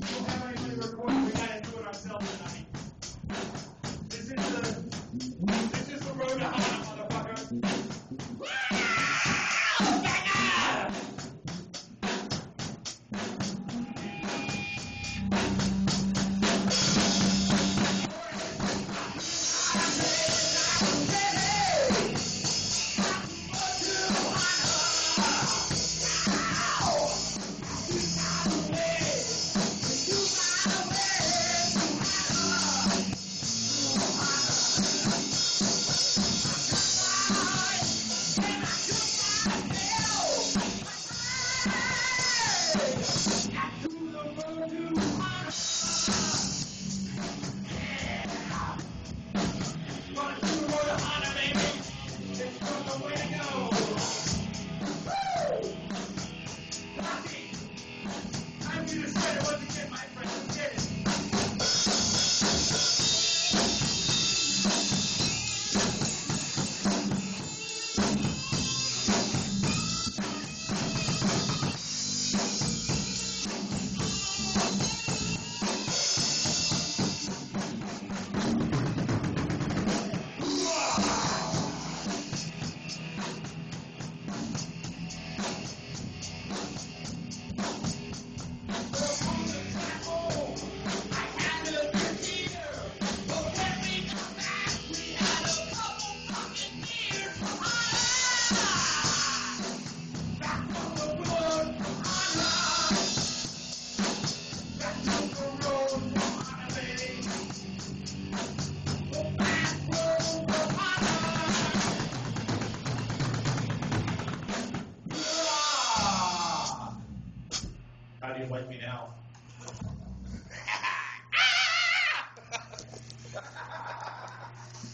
We don't have. We got to do it ourselves tonight. This is the this is the road to Hana, motherfucker. Everybody get my how do you like me now?